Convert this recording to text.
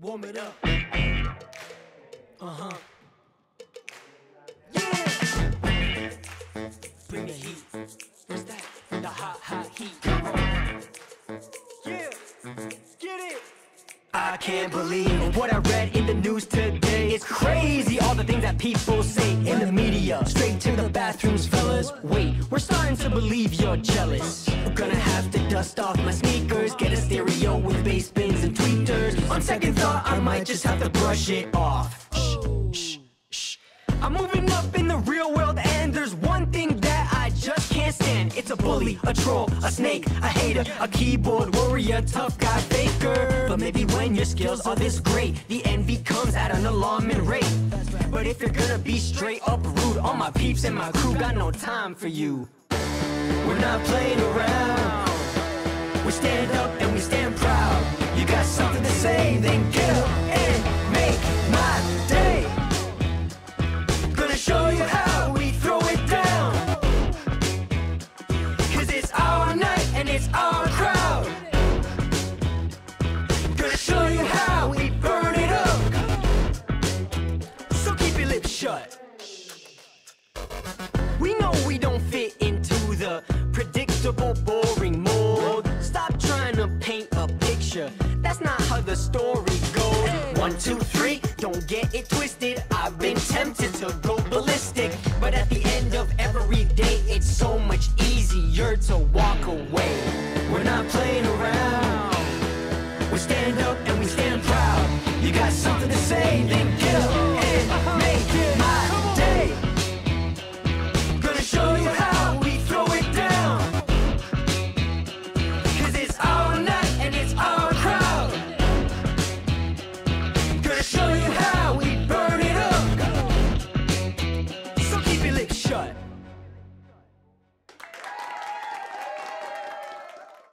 Warm it up. Uh huh. Yeah. Bring the heat. What's that? The hot, hot heat. Yeah. Get it. I can't believe what I read in the news today. It's crazy all the things that people say in the media. Straight to the bathrooms, fellas. Wait, we're starting to believe you're jealous. I'm gonna have to dust off my sneakers, On second thought, I might just have to brush it off. Shh, shh, shh. I'm moving up in the real world, and there's one thing that I just can't stand. It's a bully, a troll, a snake, a hater, a keyboard warrior, tough guy faker. But maybe when your skills are this great, the envy comes at an alarming rate. But if you're gonna be straight up rude, all my peeps and my crew got no time for you. We're not playing around. We stand up get up and make my day. Gonna show you how we throw it down. Cause it's our night and it's our crowd. Gonna show you how we burn it up. So keep your lips shut. We know we don't fit into the predictable, boring mold. Stop trying to paint a picture. That's not the story goes. One, two, three, don't get it twisted. I've been tempted to go ballistic. But at the end of every day, it's so much easier to walk away. We're not playing around. We stand up and we stand proud. You got something to say, then